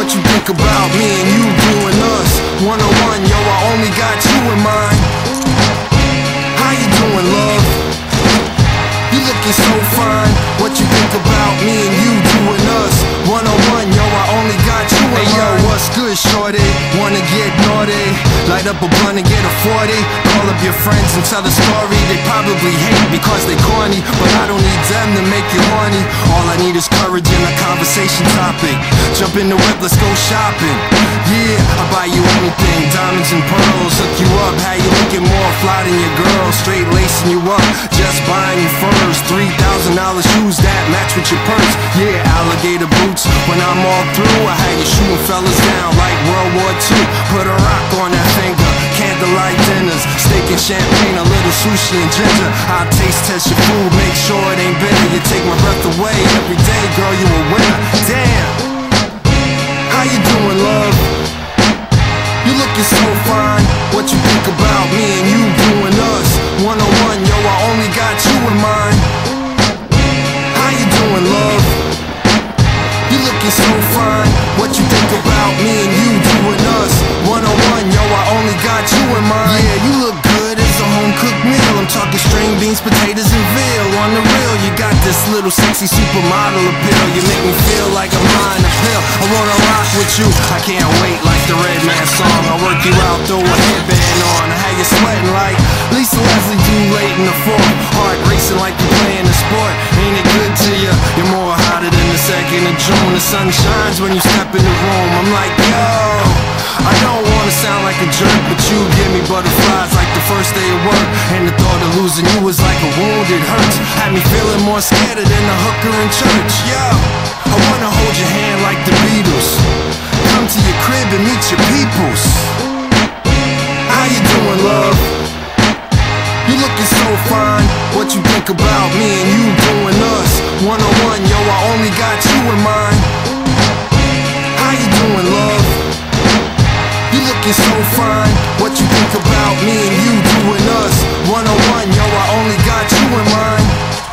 What you think about me and you doing us? One on one, yo, I only got you in mind. How you doing, love? You looking so fine. What you think about me and you doing us? One on one, yo, I only got you in hey, mind. Yo, what's good, shorty? Wanna get naughty? Light up a blunt and your friends and tell the story They probably hate because they corny But I don't need them to make you horny. All I need is courage and a conversation topic. Jump in the whip, let's go shopping. Yeah, I'll buy you anything Diamonds and pearls, hook you up How you looking more fly than your girl. Straight lacing you up, just buying you furs. $3,000 shoes that match with your purse. Yeah, alligator boots. When I'm all through, I have you shooting fellas down like World War II Put a rock on that finger Candlelight dinners And champagne, a little sushi and ginger. I'll taste test your food, make sure it ain't bitter. You take my breath away every day, girl, you a winner. Damn. How you doing, love? You looking so fine. What you think about me beans, potatoes and veal. On the real, you got this little sexy supermodel appeal. You make me feel like I'm buying a pill. I wanna rock with you, I can't wait like the Redman song. I work you out, throw a headband on. I have you sweating like Lisa Leslie do late in the fourth. Heart racing like you're playing a sport The sun shines when you step in the room. I'm like, yo I don't wanna sound like a jerk But you give me butterflies like the first day of work. And the thought of losing you was like a wound, it hurts Had me feeling more scared than a hooker in church, yo I wanna hold your hand like the Beatles. Come to your crib and meet your peoples. How you doing, love? You looking so fine What you think about me and you doing us? One on one, yo, I only got you in mind How you doing, love? You looking so fine What you think about me and you doing us? One on one, yo, I only got you in mind